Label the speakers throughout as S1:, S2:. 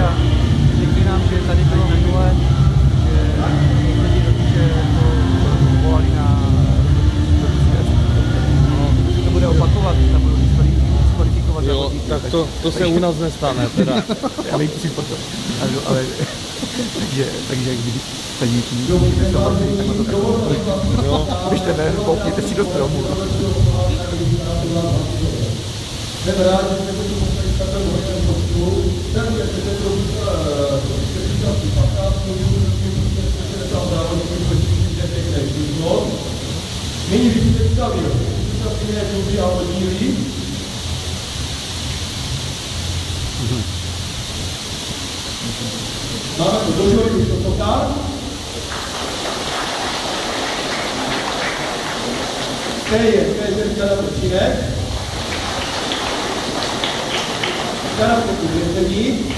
S1: a řekli nám, že tady bylo minule, že někteří rodiče to volali na no, to bude opakovat, budou diskvalifikovat
S2: Jo, tak to, to se u nás nestane teda.
S1: potom. Ale, ale takže, takže kdyby se tak to tak
S2: Jo.
S1: Běžte ven, koukněte si do stromu.
S3: Jsem rád, že jste to Nyní bych představil, představíme kluby a oddíly. Máme tu dožory to tak. T je, T je ten Činek. Teraz pokud věření.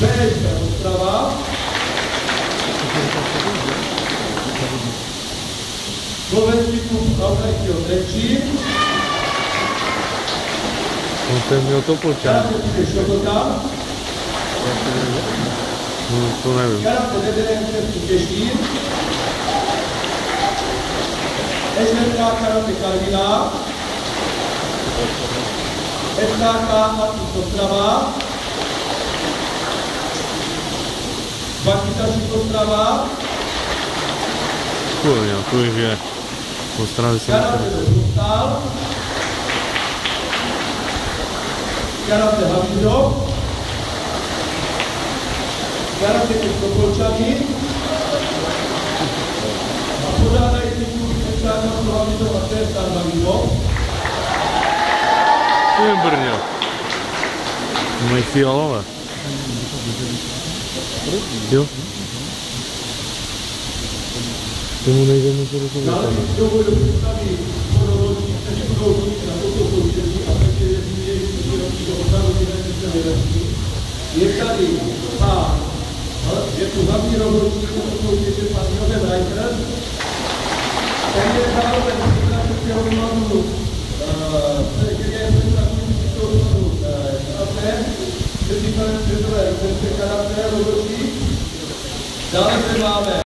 S3: B je Ostrava. Slovenský klub Altajského Trenčín.
S2: On ten měl to počát.
S3: Je Šokota.
S2: No, to nevím.
S3: Teraz pod jedenem Český Těšín. SMK Karate Karviná. SKK Atlas Ostrava. Bakitaši Ostrava.
S2: Kurňa, to je. Po straně jsem
S3: Karate Dostal. Karate toto soutěží a také je tady pán, je tu hlavní rozhodčí soutěže pan Josef Reicher, ten je zároveň Českého výmazu, který je Českého výmazu karate, předseda předseda karate rozhodčí. Dále zde máme